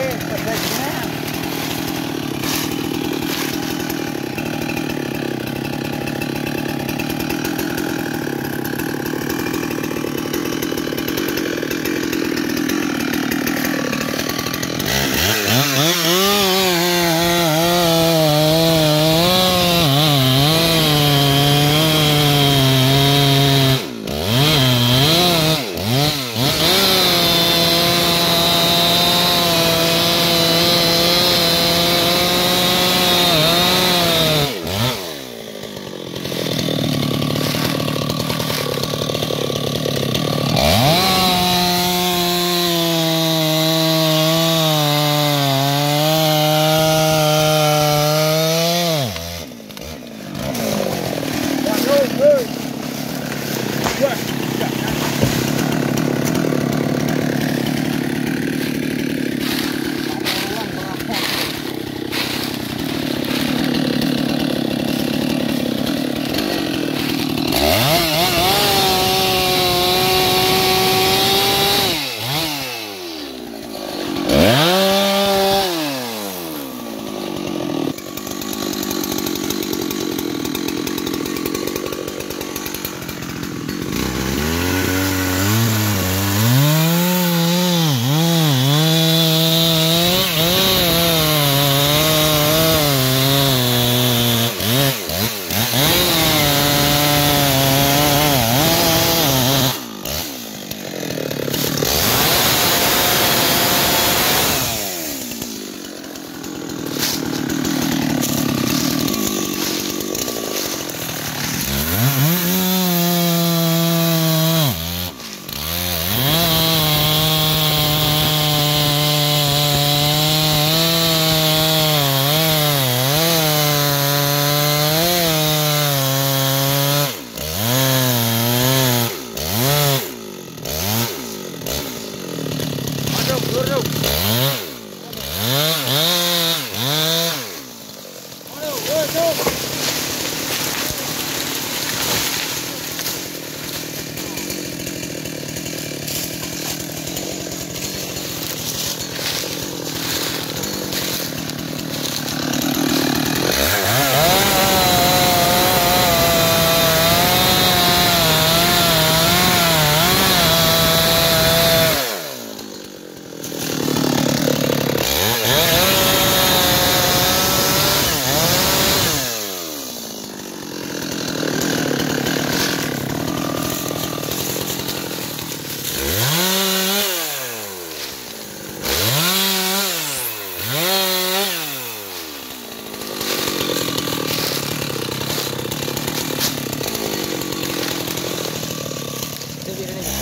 Hey, that's nice.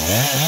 Yeah.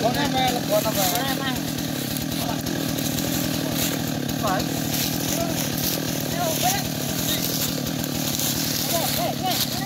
Hey, hey, hey.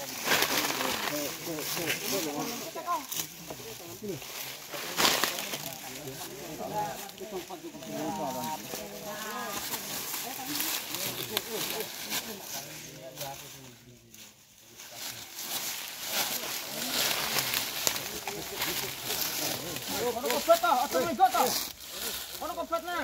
Ayo, mana kopet toh? Atau ini kok toh? Mana kopetnya?